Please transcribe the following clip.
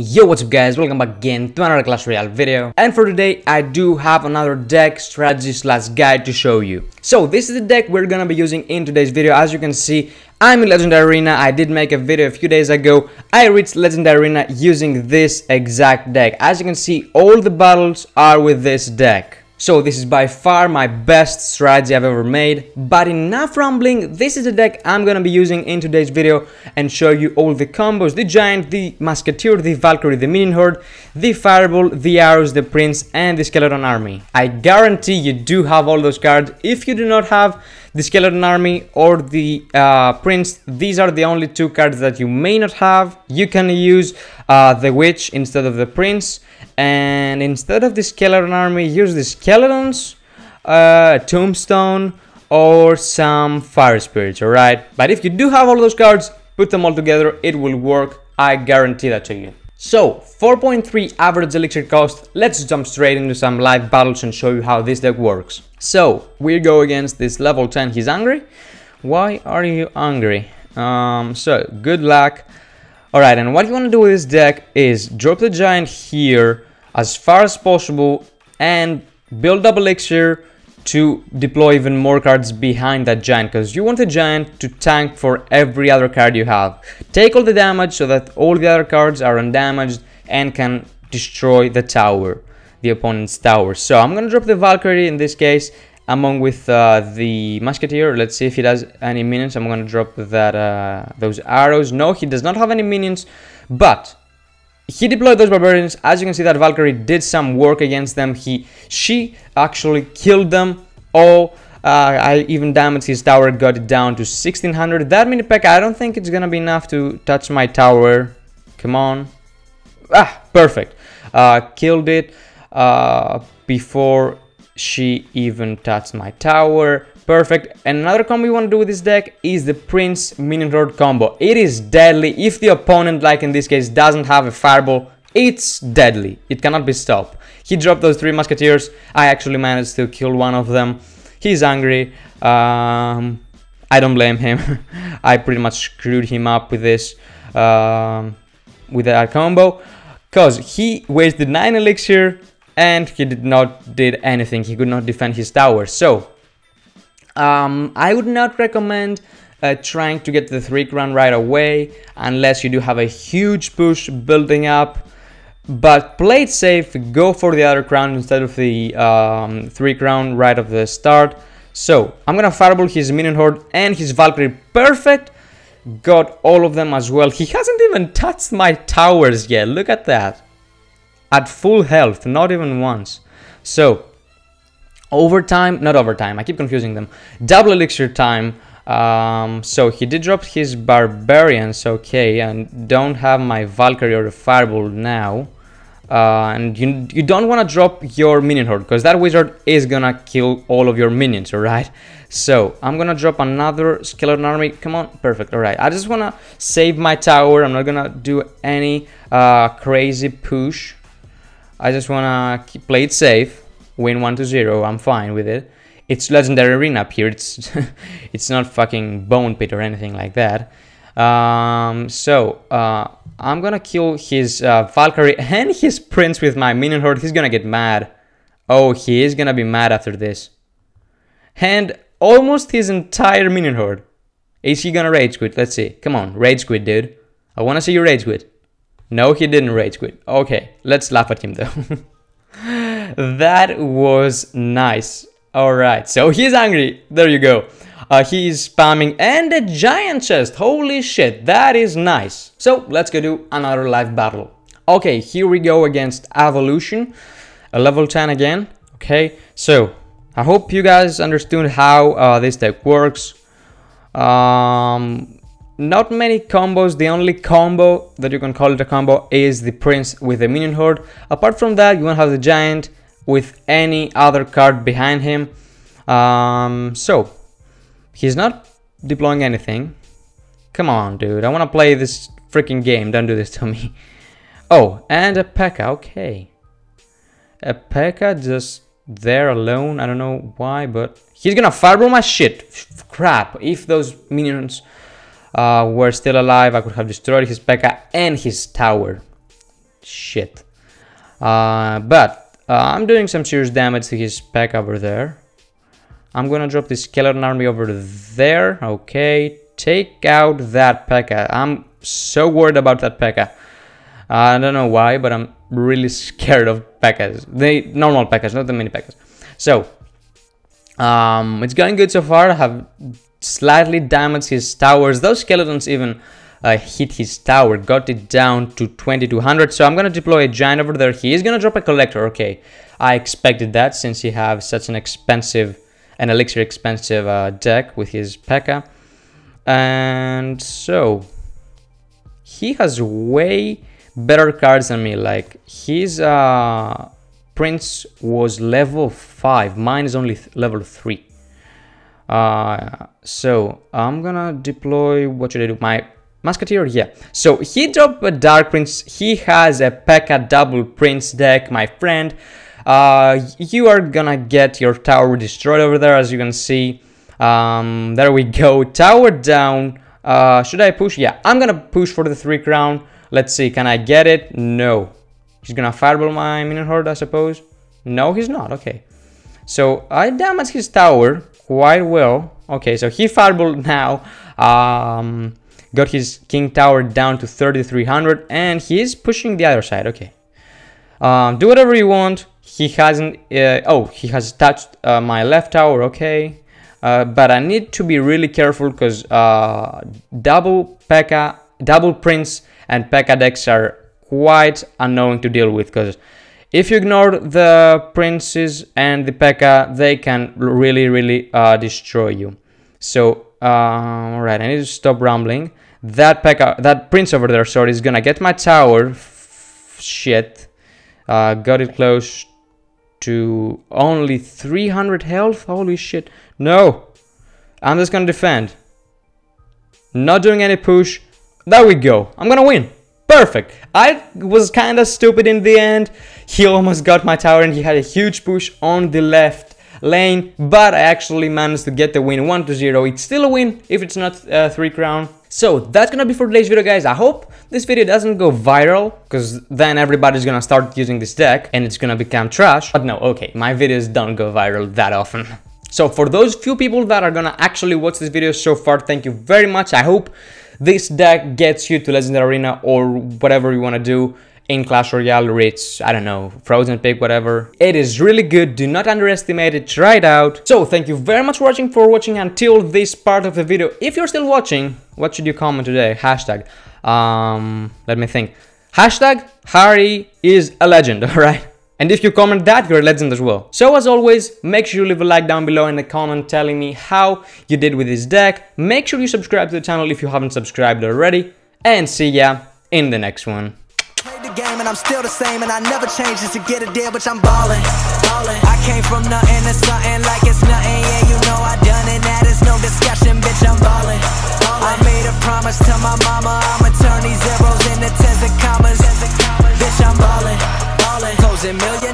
Yo, what's up guys, welcome back again to another Clash Royale video. And for today, I do have another deck strategy slash guide to show you. So, this is the deck we're gonna be using in today's video. As you can see, I'm in Legendary Arena. I did make a video a few days ago. I reached Legendary Arena using this exact deck. As you can see, all the battles are with this deck. So this is by far my best strategy I've ever made, but enough rambling, this is the deck I'm gonna be using in today's video and show you all the combos, the Giant, the Musketeer, the Valkyrie, the Minion Horde, the Fireball, the Arrows, the Prince, and the Skeleton Army. I guarantee you do have all those cards. If you do not have the Skeleton Army or the uh, Prince, these are the only two cards that you may not have. You can use uh, the Witch instead of the Prince, and instead of the Skeleton Army, use the Skeletons, uh, Tombstone, or some Fire Spirits, alright? But if you do have all those cards, put them all together, it will work, I guarantee that to you. So, 4.3 average elixir cost, let's jump straight into some live battles and show you how this deck works. So, we go against this level 10, he's angry. Why are you angry? Um, so, good luck. Alright, and what you want to do with this deck is drop the giant here as far as possible and build up elixir to deploy even more cards behind that giant because you want the giant to tank for every other card you have. Take all the damage so that all the other cards are undamaged and can destroy the tower, the opponent's tower. So I'm gonna drop the Valkyrie in this case among with uh, the Musketeer. Let's see if he does any minions. I'm gonna drop that uh, those arrows. No, he does not have any minions, but he deployed those barbarians as you can see that valkyrie did some work against them he she actually killed them all uh, I even damaged his tower, got it down to 1600. That mini P.E.K.K.A., I don't think it's gonna be enough to touch my tower. Come on. Ah, perfect. Uh, killed it uh, before she even touched my tower. Perfect. And another combo you want to do with this deck is the Prince Minion Horde combo. It is deadly. If the opponent, like in this case, doesn't have a Fireball, it's deadly. It cannot be stopped. He dropped those three Musketeers. I actually managed to kill one of them. He's angry. Um, I don't blame him. I pretty much screwed him up with this, um, with that combo. Because he wasted 9 elixir and he did not did anything. He could not defend his tower. So, um, I would not recommend uh, trying to get the 3 crown right away unless you do have a huge push building up. But play it safe, go for the other crown instead of the um, 3 crown right of the start. So, I'm gonna fireball his minion horde and his Valkyrie perfect. Got all of them as well. He hasn't even touched my towers yet, look at that. At full health, not even once. So, overtime, not overtime, I keep confusing them. Double elixir time. Um, so he did drop his barbarians, okay, and don't have my Valkyrie or Fireball now. Uh, and you, you don't want to drop your minion horde because that wizard is gonna kill all of your minions alright so i'm gonna drop another skeleton army come on perfect alright i just want to save my tower i'm not gonna do any uh, crazy push i just want to play it safe win 1 to 0 i'm fine with it it's legendary arena up here it's it's not fucking bone pit or anything like that um, so uh, I'm gonna kill his uh, Valkyrie and his prince with my minion horde. He's gonna get mad. Oh, he is gonna be mad after this. And almost his entire minion horde. Is he gonna rage quit? Let's see. Come on, rage quit, dude. I wanna see you rage quit. No, he didn't rage quit. Okay, let's laugh at him though. that was nice. Alright, so he's angry. There you go. Uh, he's spamming and a giant chest. Holy shit, that is nice. So let's go do another live battle. Okay, here we go against Evolution, a level 10 again. Okay, so I hope you guys understood how uh, this deck works. Um, not many combos. The only combo that you can call it a combo is the Prince with the Minion Horde. Apart from that, you won't have the Giant with any other card behind him. Um, so He's not deploying anything. Come on, dude. I want to play this freaking game. Don't do this to me. Oh, and a P.E.K.K.A. Okay. A P.E.K.K.A. just there alone. I don't know why, but he's gonna fireball my shit. Crap. If those minions uh, were still alive, I could have destroyed his P.E.K.K.A. and his tower. shit. Uh, but uh, I'm doing some serious damage to his P.E.K.K.A. over there. I'm gonna drop the skeleton army over there. Okay, take out that P.E.K.K.A. I'm so worried about that P.E.K.K.A. I don't know why, but I'm really scared of P.E.K.K.A.s. The normal P.E.K.K.A.s, not the mini P.E.K.K.A.s. So, um, it's going good so far. I have slightly damaged his towers. Those skeletons even uh, hit his tower, got it down to 2200. So I'm gonna deploy a giant over there. He is gonna drop a collector. Okay, I expected that since he has such an expensive, an elixir expensive uh, deck with his P.E.K.K.A. And so he has way better cards than me. Like his uh, prince was level five, mine is only level three. Uh, so I'm gonna deploy. What should I do? My Musketeer, yeah. So he dropped a Dark Prince. He has a P.E.K.K.A. double Prince deck, my friend. Uh, you are gonna get your tower destroyed over there, as you can see. Um, there we go. Tower down. Uh, should I push? Yeah, I'm gonna push for the three crown. Let's see, can I get it? No. He's gonna fireball my minion horde, I suppose. No, he's not. Okay. So I damaged his tower quite well. Okay, so he fireballed now. Um, got his king tower down to 3300 and he's pushing the other side okay. Um, do whatever you want. He hasn't uh, oh he has touched uh, my left tower okay. Uh, but I need to be really careful because uh, double P.E.K.K.A double prince and P.E.K.K.A decks are quite annoying to deal with because if you ignore the princes and the P.E.K.K.A they can really really uh, destroy you. So uh, all right, I need to stop rambling. That P.E.K.K.A, that prince over there, sorry, is gonna get my tower. Shit. Uh, got it close to only 300 health. Holy shit. No. I'm just gonna defend. Not doing any push. There we go. I'm gonna win. Perfect. I was kind of stupid in the end. He almost got my tower and he had a huge push on the left lane, but I actually managed to get the win 1 to 0. It's still a win if it's not uh, 3 crown. So that's gonna be for today's video guys. I hope this video doesn't go viral because then everybody's gonna start using this deck and it's gonna become trash. But no, okay, my videos don't go viral that often. So for those few people that are gonna actually watch this video so far, thank you very much. I hope this deck gets you to Legendary Arena or whatever you wanna do in Clash Royale rates, I don't know, Frozen Peak, whatever. It is really good, do not underestimate it, try it out. So thank you very much for watching, for watching until this part of the video. If you're still watching, what should you comment today? Hashtag, um, let me think. Hashtag Harry is a legend, alright? And if you comment that, you're a legend as well. So as always, make sure you leave a like down below and a comment telling me how you did with this deck. Make sure you subscribe to the channel if you haven't subscribed already. And see ya in the next one game and I'm still the same and I never change just to get a deal, but I'm ballin', ballin'. I came from nothing to something like it's nothing, yeah, you know I done it, that is no discussion, bitch, I'm ballin', ballin'. I made a promise to my mama, I'ma turn these zeros into tens of commas, bitch, I'm ballin', ballin'. Closing million